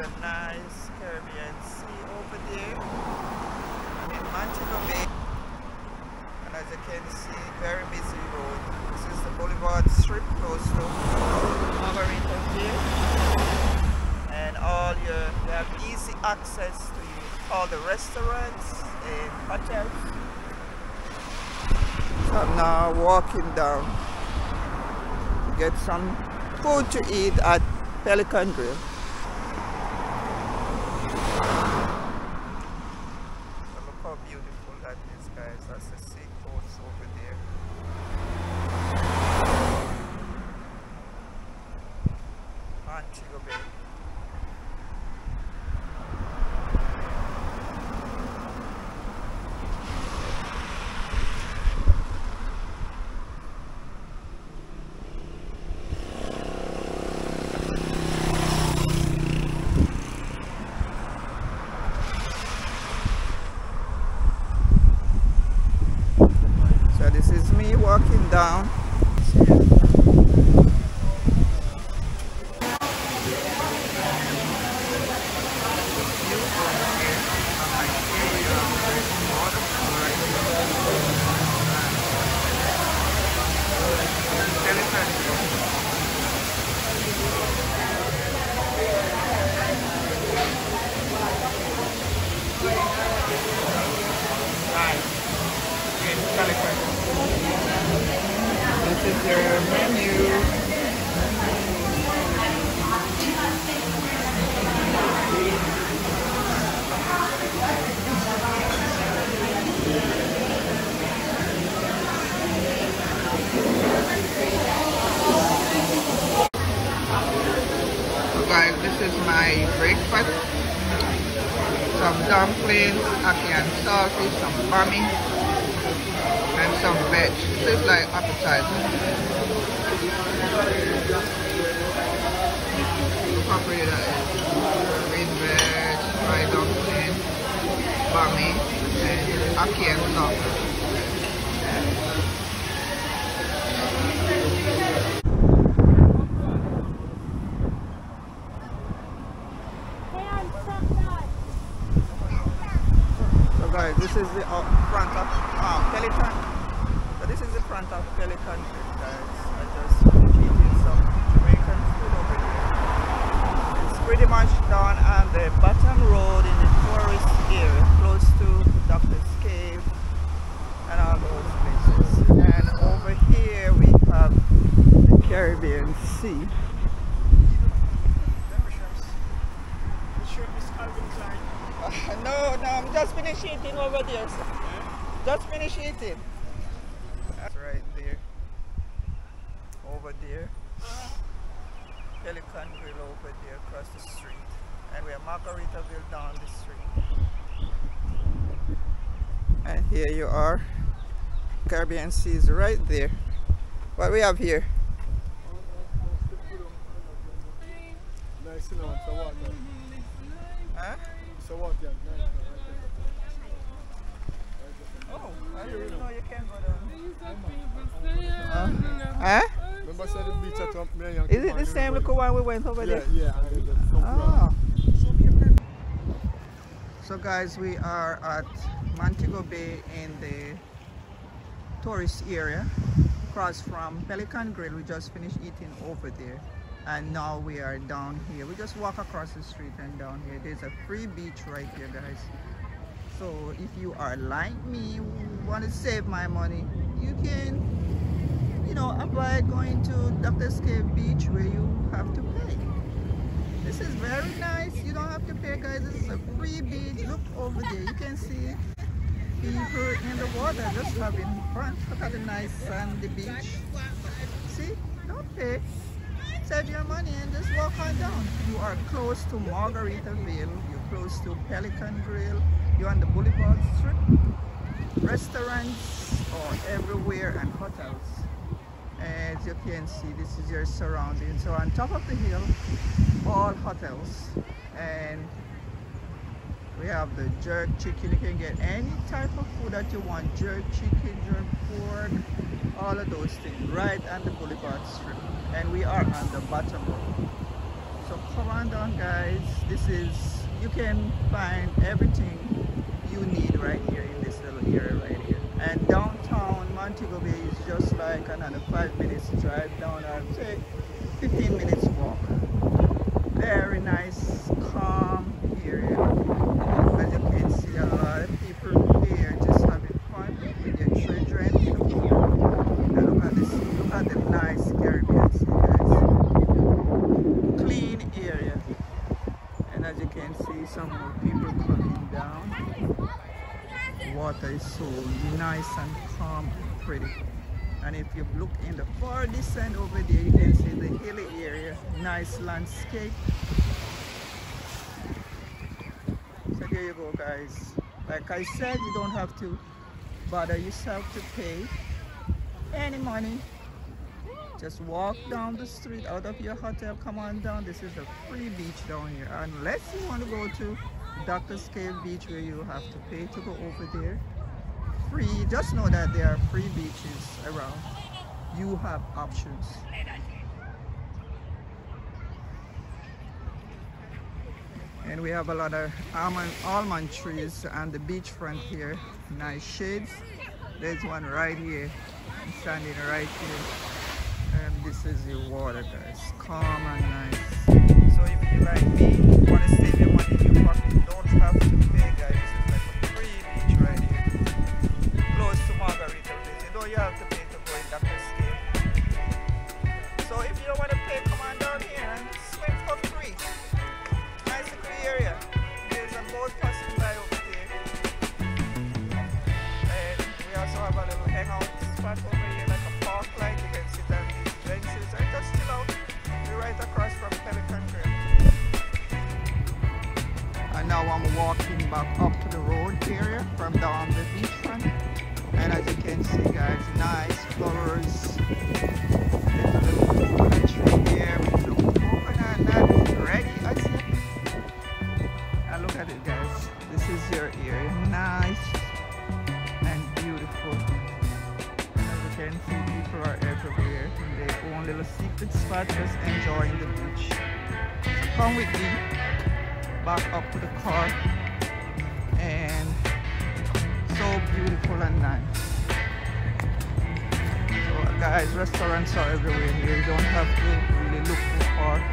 nice Caribbean Sea over there in Montego Bay. And as you can see, very busy road. This is the Boulevard Strip close to Margarita Bay. And all your, you have easy access to all the restaurants and hotels. So I'm now walking down to get some food to eat at Pelican Grill. look how beautiful that is guys. That's the sea coast over there. Montego Bay. So this is me walking down. This is your menu. Guys, this is my breakfast. Some dumplings, ackee and salty, some bami, some veg. This is like appetizer. Look how pretty that is. Green veg, fried dumpling, bami, and ackee and salty. So guys, this is the uh, front of uh, Pelican. So this is the front of Pelican Grill, guys. I just eating some Jamaican food over here. It's pretty much down on the bottom road in the tourist area, close to Doctor's Cave and all those places. And over here we have the Caribbean Sea. Uh, no, no, I'm just finished eating over there. Sir. Just finish eating. That's right there. Over there. Pelican Grill over there across the street. And we're Margaritaville down the street. And here you are. Caribbean Sea is right there. What we have here? Nice, you know, so what? Huh? So what, yeah? Nice. Oh, I didn't know you can go down. Huh? Remember, I said the beach at um, me and Is it the same little one we went over Yeah, there? yeah. and there's some rock. Oh. So guys, we are at Montego Bay in the tourist area, across from Pelican Grill. We just finished eating over there, and now we are down here. We just walk across the street and down here. There's a free beach right here, guys. So if you are like me, want to save my money, you can, you know, avoid going to Doctor's Cave Beach where you have to pay. This is very nice. You don't have to pay, guys. This is a free beach. Look over there. You can see people in the water just having fun. Look at the nice sandy beach. See? Don't pay. Save your money and just walk on down. You are close to Margaritaville. You're close to Pelican Grill. You're on the Boulevard Strip. Restaurants are everywhere and hotels. As you can see, this is your surrounding. So on top of the hill, all hotels. And we have the jerk chicken. You can get any type of food that you want. Jerk chicken, jerk pork, all of those things right on the Boulevard Strip. And we are on the bottom road. So come on down guys. This is you can find everything you need right here in this little area right here. And downtown Montego Bay is just like another five minutes drive down or say 15 minutes walk. Very nice, calm area. As you can see, a lot of people here just having fun with their children. And look at this, look at the nice Caribbean Sea, guys. Clean area. And as you can see, some more people coming down. Water is so nice and calm and pretty. And if you look in the far distance over there, you can see the hilly area, nice landscape. So there you go guys. Like I said, you don't have to bother yourself to pay any money. Just walk down the street out of your hotel, come on down. This is a free beach down here. Unless you want to go to Doctor's Cave Beach where you have to pay to go over there free just know that there are free beaches around. You have options. And we have a lot of almond, almond trees on the beachfront here. Nice shades. There's one right here. I'm standing right here. And this is the water guys. Calm and nice. So if you like me want to save your money in your pocket don't have to now I'm walking back up to the road area from down the beachfront. And as you can see guys nice flowers there's a little coconut tree here with little coconut ready I see and look at it guys. This is your area. Nice and beautiful. As you can see people are everywhere. In their own little secret spot just enjoying the beach. Come with me back up to the car. And so beautiful and nice. So guys restaurants are everywhere here. You don't have to really look too far